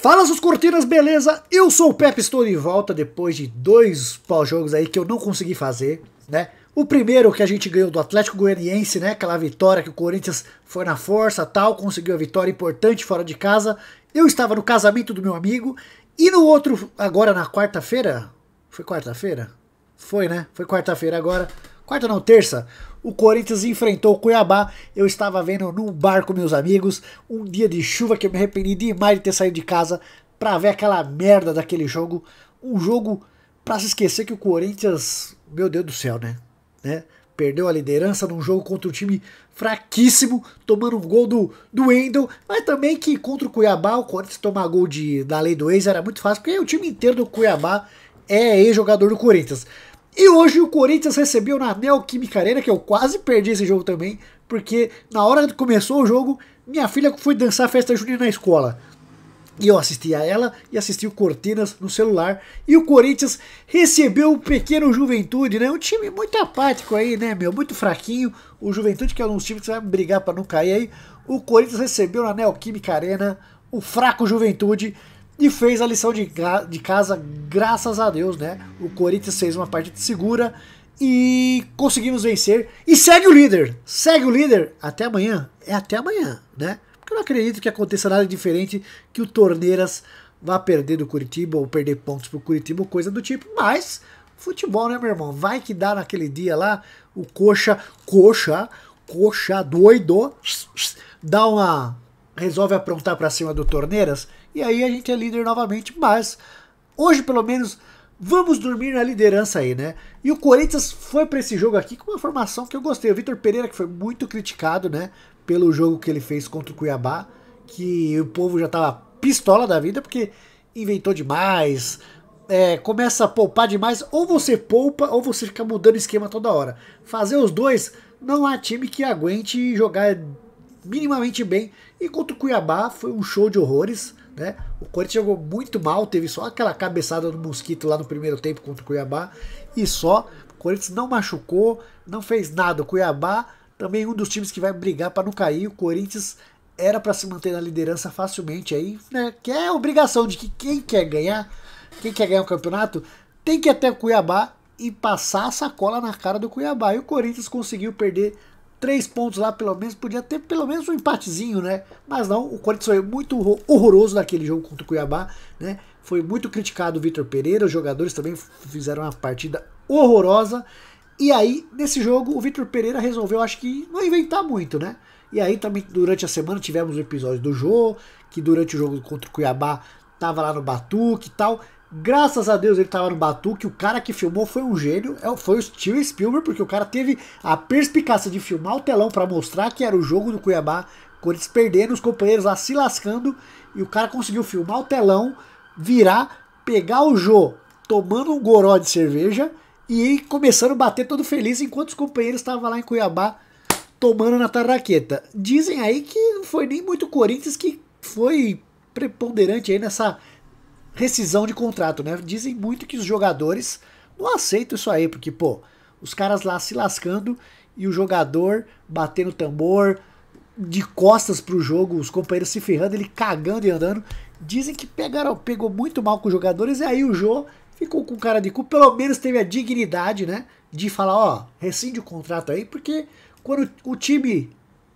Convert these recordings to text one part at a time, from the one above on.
Fala suas cortinas, beleza? Eu sou o Pepe, estou de volta depois de dois pós-jogos aí que eu não consegui fazer, né? O primeiro que a gente ganhou do Atlético Goianiense, né? Aquela vitória que o Corinthians foi na força tal, conseguiu a vitória importante fora de casa. Eu estava no casamento do meu amigo. E no outro, agora na quarta-feira, foi quarta-feira? Foi, né? Foi quarta-feira agora. Quarta não, terça. O Corinthians enfrentou o Cuiabá. Eu estava vendo num bar com meus amigos. Um dia de chuva que eu me arrependi demais de ter saído de casa pra ver aquela merda daquele jogo. Um jogo pra se esquecer que o Corinthians, meu Deus do céu, né? né? Perdeu a liderança num jogo contra um time fraquíssimo, tomando um gol do, do Wendel, mas também que contra o Cuiabá, o Corinthians tomar gol de, da lei do ex era muito fácil, porque o time inteiro do Cuiabá é ex-jogador do Corinthians. E hoje o Corinthians recebeu na Neoquímica Arena, que eu quase perdi esse jogo também, porque na hora que começou o jogo, minha filha foi dançar festa junina na escola. E eu assisti a ela e assisti o Cortinas no celular. E o Corinthians recebeu o pequeno Juventude, né? Um time muito apático aí, né, meu? Muito fraquinho. O Juventude, que é um dos times que vai brigar para não cair aí. O Corinthians recebeu na Neoquímica Arena o fraco Juventude e fez a lição de, de casa, graças a Deus, né? O Corinthians fez uma partida segura e conseguimos vencer. E segue o líder, segue o líder até amanhã. É até amanhã, né? Porque eu não acredito que aconteça nada diferente que o Torneiras vá perder do Curitiba ou perder pontos pro Curitiba ou coisa do tipo. Mas, futebol, né, meu irmão? Vai que dá naquele dia lá, o coxa, coxa, coxa doido, dá uma. resolve aprontar para cima do Torneiras e aí a gente é líder novamente, mas hoje pelo menos vamos dormir na liderança aí, né? E o Corinthians foi para esse jogo aqui com uma formação que eu gostei. O Vitor Pereira, que foi muito criticado, né? Pelo jogo que ele fez contra o Cuiabá, que o povo já tava pistola da vida, porque inventou demais, é, começa a poupar demais. Ou você poupa, ou você fica mudando esquema toda hora. Fazer os dois, não há time que aguente jogar minimamente bem. E contra o Cuiabá foi um show de horrores. Né? O Corinthians jogou muito mal, teve só aquela cabeçada do Mosquito lá no primeiro tempo contra o Cuiabá e só. O Corinthians não machucou, não fez nada. O Cuiabá também um dos times que vai brigar para não cair. O Corinthians era para se manter na liderança facilmente aí, né? Que é obrigação de que quem quer ganhar, quem quer ganhar o campeonato, tem que ir até o Cuiabá e passar a sacola na cara do Cuiabá. E o Corinthians conseguiu perder três pontos lá, pelo menos, podia ter pelo menos um empatezinho, né? Mas não, o Corinthians foi muito horroroso naquele jogo contra o Cuiabá, né? Foi muito criticado o Vitor Pereira, os jogadores também fizeram uma partida horrorosa. E aí, nesse jogo, o Vitor Pereira resolveu, acho que, não inventar muito, né? E aí também, durante a semana, tivemos o episódio do Jô, que durante o jogo contra o Cuiabá tava lá no Batuque e tal. Graças a Deus ele estava no Batuque, o cara que filmou foi um gênio, é foi o Steven Spielberg, porque o cara teve a perspicácia de filmar o telão para mostrar que era o jogo do Cuiabá, Corinthians perdendo, os companheiros lá se lascando, e o cara conseguiu filmar o telão, virar, pegar o Jô tomando um goró de cerveja e começando a bater todo feliz enquanto os companheiros estavam lá em Cuiabá tomando na tarraqueta. Dizem aí que não foi nem muito Corinthians que foi preponderante aí nessa rescisão de contrato, né? Dizem muito que os jogadores não aceitam isso aí, porque, pô, os caras lá se lascando e o jogador batendo tambor, de costas pro jogo, os companheiros se ferrando, ele cagando e andando. Dizem que pegaram, pegou muito mal com os jogadores, e aí o Jô ficou com cara de cu, pelo menos teve a dignidade, né? De falar, ó, rescinde o contrato aí, porque quando o time.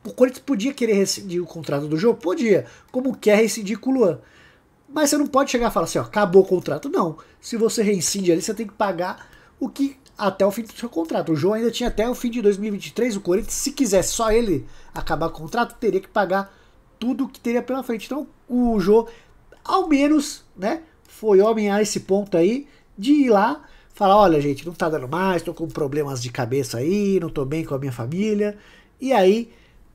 O Corinthians podia querer rescindir o contrato do Jô? Podia. Como quer rescindir com o Luan. Mas você não pode chegar e falar assim, ó, acabou o contrato. Não. Se você reincide ali, você tem que pagar o que até o fim do seu contrato. O João ainda tinha até o fim de 2023. O Corinthians, se quisesse só ele acabar o contrato, teria que pagar tudo que teria pela frente. Então, o Jô, ao menos, né, foi homem a esse ponto aí de ir lá falar: olha, gente, não tá dando mais, tô com problemas de cabeça aí, não tô bem com a minha família. E aí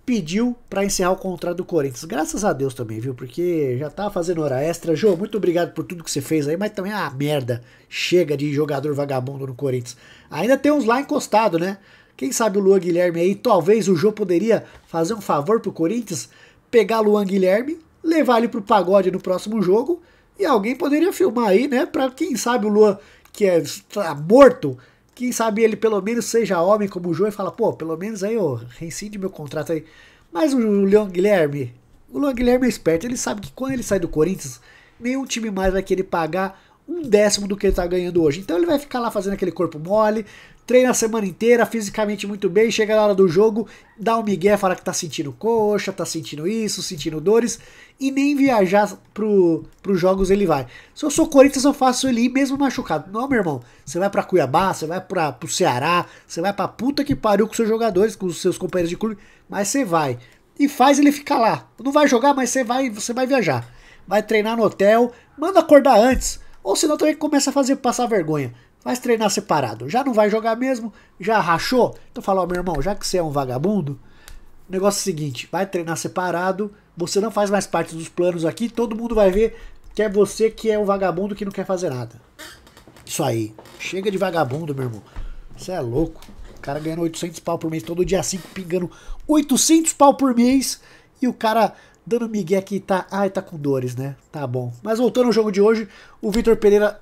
pediu para encerrar o contrato do Corinthians. Graças a Deus também, viu? Porque já tava fazendo hora extra. Jô, muito obrigado por tudo que você fez aí, mas também, ah, merda, chega de jogador vagabundo no Corinthians. Ainda tem uns lá encostado, né? Quem sabe o Luan Guilherme aí, talvez o Jô poderia fazer um favor pro Corinthians, pegar Luan Guilherme, levar ele pro pagode no próximo jogo, e alguém poderia filmar aí, né? Pra quem sabe o Luan, que é tá morto, quem sabe ele pelo menos seja homem como o João e fala, pô, pelo menos aí, ó, reincide meu contrato aí. Mas o Leon Guilherme, o Leon Guilherme é esperto, ele sabe que quando ele sai do Corinthians, nenhum time mais vai querer pagar um décimo do que ele tá ganhando hoje. Então ele vai ficar lá fazendo aquele corpo mole, treina a semana inteira, fisicamente muito bem, chega na hora do jogo, dá um migué, fala que tá sentindo coxa, tá sentindo isso, sentindo dores, e nem viajar pro, pros jogos ele vai. Se eu sou Corinthians, eu faço ele ir mesmo machucado. Não, meu irmão, você vai para Cuiabá, você vai para pro Ceará, você vai pra puta que pariu com seus jogadores, com os seus companheiros de clube, mas você vai. E faz ele ficar lá. Não vai jogar, mas você vai, você vai viajar. Vai treinar no hotel, manda acordar antes, ou senão também começa a fazer passar vergonha mas treinar separado. Já não vai jogar mesmo? Já rachou? Então fala, ó, meu irmão, já que você é um vagabundo, negócio é o seguinte, vai treinar separado, você não faz mais parte dos planos aqui, todo mundo vai ver que é você que é o vagabundo que não quer fazer nada. Isso aí. Chega de vagabundo, meu irmão. Você é louco. O cara ganhando 800 pau por mês, todo dia 5 pingando 800 pau por mês. E o cara dando migué aqui tá. Ai, tá com dores, né? Tá bom. Mas voltando ao jogo de hoje, o Vitor Pereira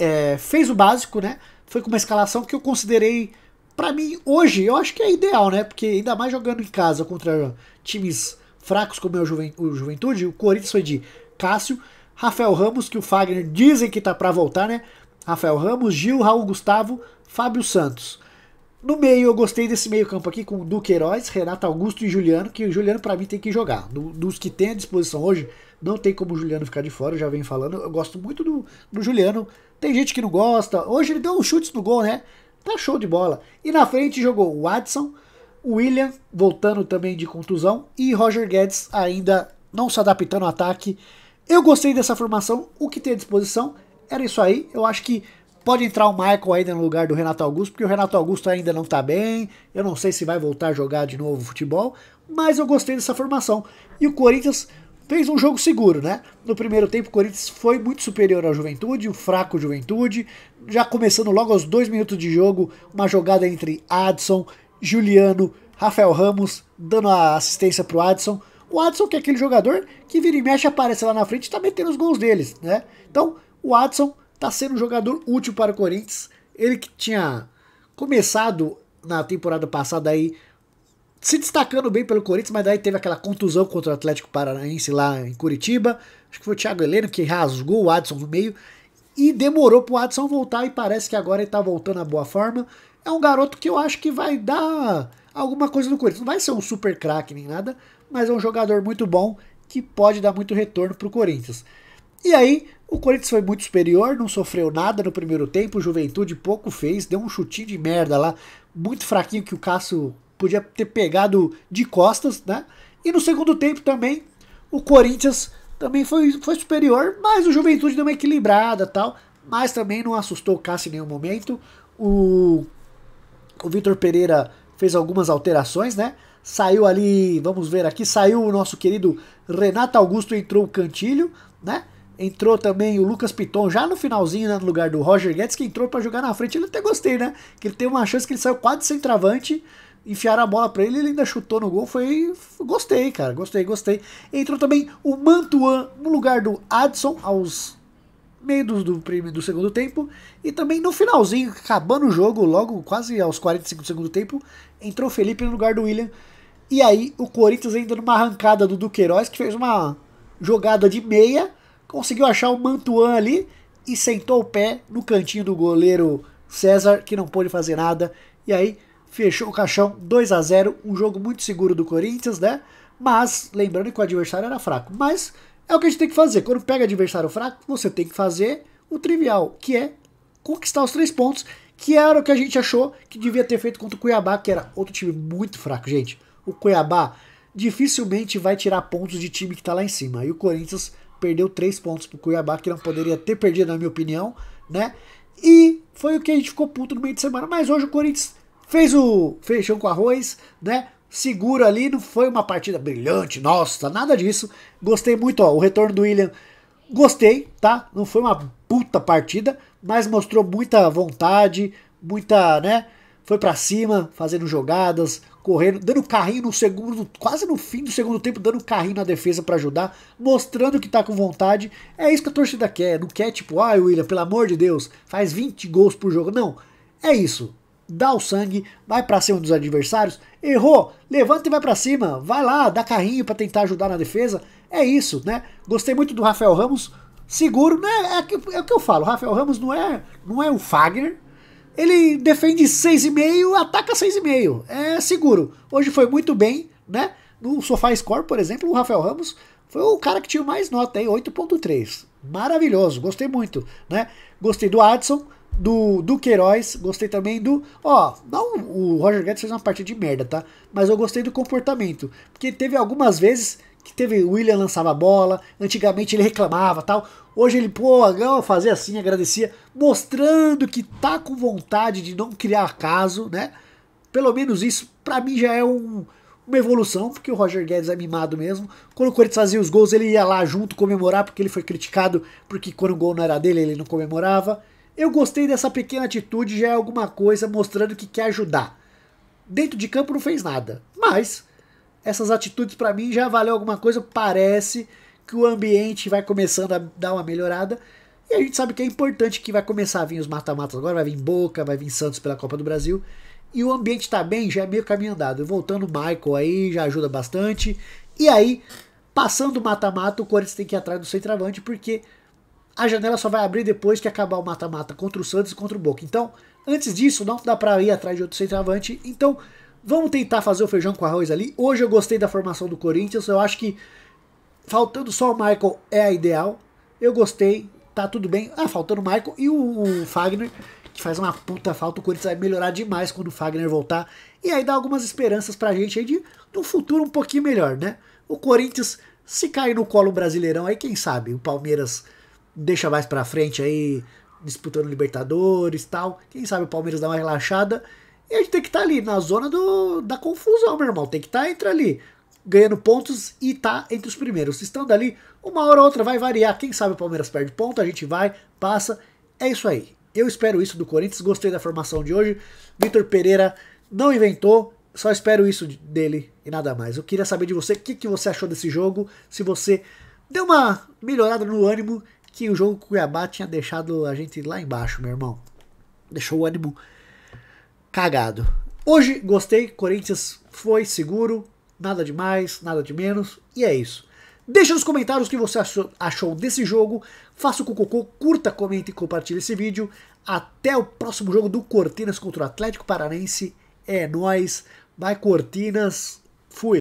é, fez o básico, né? Foi com uma escalação que eu considerei, para mim, hoje, eu acho que é ideal, né? Porque ainda mais jogando em casa contra times fracos como é o, Juven, o Juventude, o Corinthians foi de Cássio, Rafael Ramos, que o Fagner dizem que tá para voltar, né? Rafael Ramos, Gil, Raul Gustavo, Fábio Santos. No meio, eu gostei desse meio campo aqui com Duque Heróis, Renato Augusto e Juliano, que o Juliano para mim tem que jogar. Do, dos que tem à disposição hoje, não tem como o Juliano ficar de fora, eu já venho falando. Eu gosto muito do, do Juliano, tem gente que não gosta. Hoje ele deu uns chutes no gol, né? Tá show de bola. E na frente jogou o Watson, o William, voltando também de contusão, e Roger Guedes ainda não se adaptando ao ataque. Eu gostei dessa formação, o que tem à disposição era isso aí. Eu acho que pode entrar o Michael ainda no lugar do Renato Augusto, porque o Renato Augusto ainda não tá bem. Eu não sei se vai voltar a jogar de novo futebol, mas eu gostei dessa formação. E o Corinthians fez um jogo seguro, né? No primeiro tempo, o Corinthians foi muito superior à Juventude, o fraco Juventude. Já começando logo aos dois minutos de jogo, uma jogada entre Adson, Juliano, Rafael Ramos, dando a assistência pro Adson. O Adson, que é aquele jogador que vira e mexe, aparece lá na frente e tá metendo os gols deles, né? Então, o Adson tá sendo um jogador útil para o Corinthians. Ele que tinha começado na temporada passada aí se destacando bem pelo Corinthians, mas daí teve aquela contusão contra o Atlético Paranaense lá em Curitiba. Acho que foi o Thiago Heleno que rasgou o Adson no meio e demorou pro Adson voltar e parece que agora ele tá voltando à boa forma. É um garoto que eu acho que vai dar alguma coisa no Corinthians. Não vai ser um super craque nem nada, mas é um jogador muito bom que pode dar muito retorno pro Corinthians. E aí, o Corinthians foi muito superior, não sofreu nada no primeiro tempo, Juventude pouco fez, deu um chutinho de merda lá, muito fraquinho que o Cássio podia ter pegado de costas, né? E no segundo tempo também o Corinthians também foi, foi superior, mas o Juventude deu uma equilibrada tal, mas também não assustou o Cássio em nenhum momento. O, o Vitor Pereira fez algumas alterações, né? Saiu ali, vamos ver aqui, saiu o nosso querido Renato Augusto, entrou o Cantilho, né? Entrou também o Lucas Piton já no finalzinho, né, no lugar do Roger Guedes, que entrou para jogar na frente. Ele até gostei, né? Que ele tem uma chance que ele saiu quase sem travante enfiaram a bola para ele, ele ainda chutou no gol, foi gostei, cara, gostei, gostei. Entrou também o Mantuan no lugar do Adson aos meio do, do, do segundo tempo e também no finalzinho, acabando o jogo, logo quase aos 45 do segundo tempo, entrou o Felipe no lugar do William. E aí o Corinthians ainda numa arrancada do Duqueiroz, que fez uma jogada de meia, conseguiu achar o Mantuan ali e sentou o pé no cantinho do goleiro César, que não pôde fazer nada. E aí fechou o caixão 2 a 0 um jogo muito seguro do Corinthians, né? Mas, lembrando que o adversário era fraco. Mas é o que a gente tem que fazer. Quando pega adversário fraco, você tem que fazer o trivial, que é conquistar os três pontos, que era o que a gente achou que devia ter feito contra o Cuiabá, que era outro time muito fraco, gente. O Cuiabá dificilmente vai tirar pontos de time que tá lá em cima. E o Corinthians perdeu três pontos pro Cuiabá, que não poderia ter perdido, na minha opinião, né? E foi o que a gente ficou puto no meio de semana. Mas hoje o Corinthians Fez o feijão com arroz, né? Seguro ali, não foi uma partida brilhante, nossa, nada disso. Gostei muito, ó, o retorno do William. Gostei, tá? Não foi uma puta partida, mas mostrou muita vontade, muita, né? Foi para cima, fazendo jogadas, correndo, dando carrinho no segundo, quase no fim do segundo tempo, dando carrinho na defesa para ajudar, mostrando que tá com vontade. É isso que a torcida quer, não quer tipo, ai, ah, William, pelo amor de Deus, faz 20 gols por jogo. Não, é isso dá o sangue, vai para cima dos adversários. Errou, levanta e vai para cima. Vai lá, dá carrinho para tentar ajudar na defesa. É isso, né? Gostei muito do Rafael Ramos. seguro, né? É, é o que eu falo, Rafael Ramos não é, não é o Fagner. Ele defende 6,5, ataca 6,5. É seguro. Hoje foi muito bem, né? No Sofá Score, por exemplo, o Rafael Ramos foi o cara que tinha mais nota aí, 8.3. Maravilhoso, gostei muito, né? Gostei do Adson, do, do Queiroz, gostei também do. Ó, não, o Roger Guedes fez uma partida de merda, tá? Mas eu gostei do comportamento. Porque teve algumas vezes que teve o William lançava a bola, antigamente ele reclamava tal. Hoje ele, pô, não, fazia assim, agradecia, mostrando que tá com vontade de não criar caso, né? Pelo menos isso, para mim, já é um, uma evolução, porque o Roger Guedes é mimado mesmo. Quando o Corinthians fazia os gols, ele ia lá junto comemorar, porque ele foi criticado, porque quando o gol não era dele, ele não comemorava. Eu gostei dessa pequena atitude, já é alguma coisa mostrando que quer ajudar. Dentro de campo não fez nada, mas essas atitudes para mim já valeu alguma coisa, parece que o ambiente vai começando a dar uma melhorada. E a gente sabe que é importante que vai começar a vir os mata-matas agora, vai vir Boca, vai vir Santos pela Copa do Brasil. E o ambiente tá bem, já é meio caminho andado. Voltando o Michael aí, já ajuda bastante. E aí, passando o mata-mata, o Corinthians tem que ir atrás do centroavante, porque a janela só vai abrir depois que acabar o mata-mata contra o Santos e contra o Boca. Então, antes disso, não dá pra ir atrás de outro centroavante. Então, vamos tentar fazer o feijão com arroz ali. Hoje eu gostei da formação do Corinthians. Eu acho que faltando só o Michael é a ideal. Eu gostei, tá tudo bem. Ah, faltando o Michael e o, o Fagner que faz uma puta falta. O Corinthians vai melhorar demais quando o Fagner voltar. E aí dá algumas esperanças pra gente aí de, de um futuro um pouquinho melhor, né? O Corinthians, se cair no colo brasileirão, aí quem sabe? O Palmeiras deixa mais pra frente aí, disputando Libertadores tal. Quem sabe o Palmeiras dá uma relaxada. E a gente tem que estar tá ali na zona do, da confusão, meu irmão. Tem que estar tá entre ali, ganhando pontos e tá entre os primeiros. Estando ali, uma hora ou outra vai variar. Quem sabe o Palmeiras perde ponto, a gente vai, passa. É isso aí. Eu espero isso do Corinthians, gostei da formação de hoje. Vitor Pereira não inventou, só espero isso dele e nada mais. Eu queria saber de você o que, que você achou desse jogo, se você deu uma melhorada no ânimo que o jogo com o Cuiabá tinha deixado a gente lá embaixo, meu irmão. Deixou o ânimo cagado. Hoje gostei, Corinthians foi seguro, nada de mais, nada de menos, e é isso. Deixa nos comentários o que você achou, desse jogo. Faça o cocô, curta, comente e compartilhe esse vídeo. Até o próximo jogo do Cortinas contra o Atlético Paranense. É nóis. Vai Cortinas. Fui.